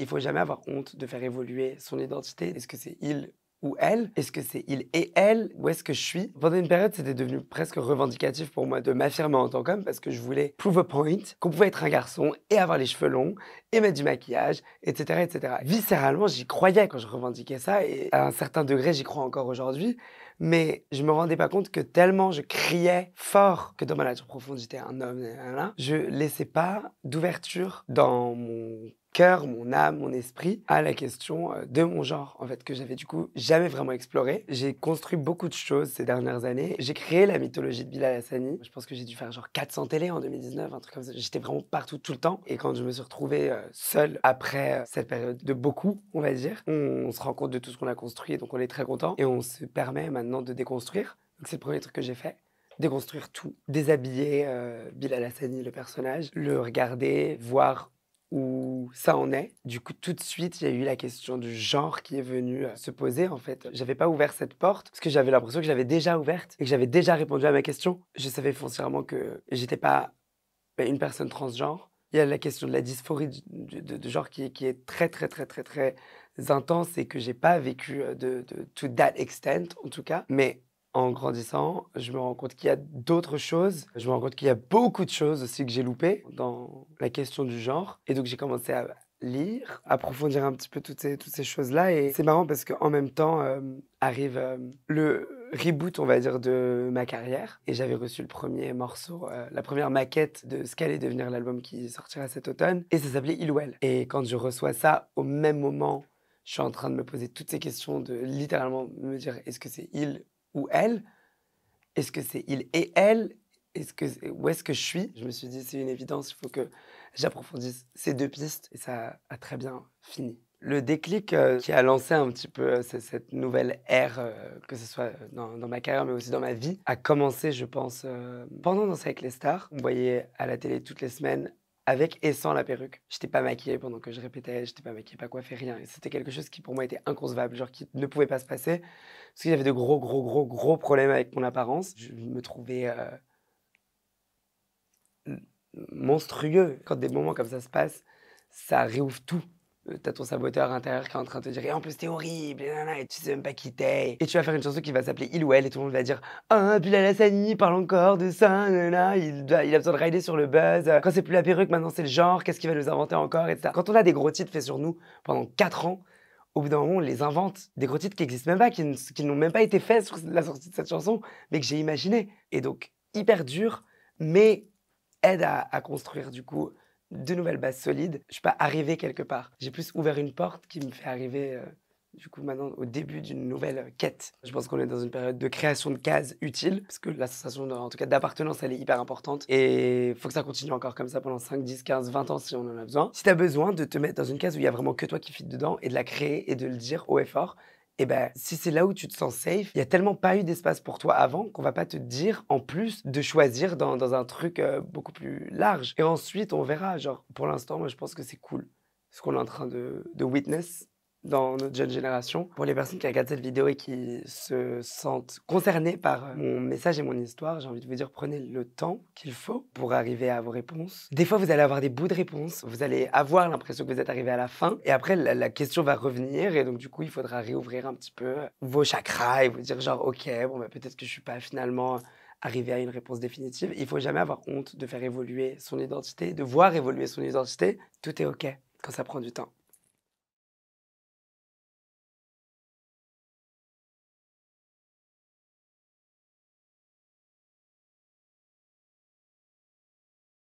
Il faut jamais avoir honte de faire évoluer son identité. Est-ce que c'est il ou elle? Est-ce que c'est il et elle? Où est-ce que je suis? Pendant une période, c'était devenu presque revendicatif pour moi de m'affirmer en tant qu'homme parce que je voulais prove a point qu'on pouvait être un garçon et avoir les cheveux longs et mettre du maquillage, etc. etc. Viscéralement, j'y croyais quand je revendiquais ça et à un certain degré, j'y crois encore aujourd'hui. Mais je me rendais pas compte que tellement je criais fort que dans ma nature profonde, j'étais un homme, je laissais pas d'ouverture dans mon cœur, mon âme, mon esprit à la question euh, de mon genre, en fait, que j'avais du coup jamais vraiment exploré. J'ai construit beaucoup de choses ces dernières années. J'ai créé la mythologie de Bilal Hassani. Je pense que j'ai dû faire genre 400 télé en 2019, un truc comme ça. J'étais vraiment partout tout le temps. Et quand je me suis retrouvé euh, seul après euh, cette période de beaucoup, on va dire, on, se rend compte de tout ce qu'on a construit, donc on est très content. Et on se permet maintenant de déconstruire. C'est le premier truc que j'ai fait déconstruire tout, déshabiller Bilal Hassani, le personnage, le regarder, voir où ça en est. Du coup, tout de suite, il y a eu la question du genre qui est venue euh, se poser. En fait, j'avais pas ouvert cette porte parce que j'avais l'impression que j'avais déjà ouverte et que j'avais déjà répondu à ma question. Je savais foncièrement que j'étais pas bah, une personne transgenre. Il y a la question de la dysphorie de, genre qui, est très, très, très, très, très intense et que j'ai pas vécu euh, de, de to that extent, en tout cas. Mais en grandissant, je me rends compte qu'il y a d'autres choses. Je me rends compte qu'il y a beaucoup de choses aussi que j'ai loupées dans la question du genre. Et donc j'ai commencé à lire, approfondir un petit peu toutes ces, choses-là. Et c'est marrant parce qu'en même temps euh, arrive euh, le reboot, on va dire, de ma carrière. Et j'avais reçu le premier morceau, la première maquette de ce qu'allait devenir l'album qui sortira cet automne. Et ça s'appelait Ilwell. Et quand je reçois ça, au même moment, je suis en train de me poser toutes ces questions, de littéralement me dire est-ce que c'est il ou elle? Est-ce que c'est il et elle? Est-ce que, Où est-ce que je suis? Je me suis dit, c'est une évidence, il faut que j'approfondisse ces deux pistes. Et ça a très bien fini. Le déclic euh, qui a lancé un petit peu euh, cette nouvelle ère, euh, que ce soit dans, ma carrière mais aussi dans ma vie, a commencé, je pense, pendant Danser avec les stars. On voyait à la télé toutes les semaines avec et sans la perruque. J'étais pas maquillée pendant que je répétais, j'étais pas maquillée, pas coiffée, rien. C'était quelque chose qui pour moi était inconcevable, genre qui ne pouvait pas se passer. Parce qu'il y avait de gros, gros, gros, gros problèmes avec mon apparence. Je me trouvais euh, monstrueux. Quand des moments comme ça se passent, ça réouvre tout. Euh, t'as ton saboteur intérieur qui est en train de te dire et en plus t'es horrible et, tu sais même pas qui t'es. Et tu vas faire une chanson qui va s'appeler Il ou Elle et tout le monde va dire ah Bilal Hassani parle encore de ça nanana, il, il a besoin de rider sur le buzz. Quand c'est plus la perruque maintenant c'est le genre. Qu'est-ce qu'il va nous inventer encore etc quand on a des gros titres faits sur nous pendant 4 ans au bout d'un moment on les invente. Des gros titres qui n'existent même pas qui, n'ont même pas été faits sur la sortie de cette chanson mais que j'ai imaginé. Et donc hyper dur mais aide à construire du coup de nouvelles bases solides. Je suis pas arrivé quelque part. J'ai plus ouvert une porte qui me fait arriver, euh, du coup, maintenant au début d'une nouvelle quête. Je pense qu'on est dans une période de création de cases utiles, parce que la sensation, en tout cas, d'appartenance, elle est hyper importante. Et faut que ça continue encore comme ça pendant 5, 10, 15, 20 ans si on en a besoin. Si tu as besoin de te mettre dans une case où il y a vraiment que toi qui fit dedans et de la créer et de le dire haut et fort, et eh ben, si c'est là où tu te sens safe, il y a tellement pas eu d'espace pour toi avant qu'on va pas te dire en plus de choisir dans, dans un truc euh, beaucoup plus large. Et ensuite, on verra. Genre, pour l'instant, moi, je pense que c'est cool ce qu'on est en train de, de witness dans notre jeune génération. Pour les personnes qui regardent cette vidéo et qui se sentent concernées par euh, mon message et mon histoire, j'ai envie de vous dire prenez le temps qu'il faut pour arriver à vos réponses. Des fois, vous allez avoir des bouts de réponses, vous allez avoir l'impression que vous êtes arrivé à la fin, et après, la, question va revenir, et donc du coup, il faudra réouvrir un petit peu vos chakras et vous dire genre, ok, bon, bah, peut-être que je suis pas finalement arrivé à une réponse définitive. Il faut jamais avoir honte de faire évoluer son identité, de voir évoluer son identité. Tout est ok quand ça prend du temps.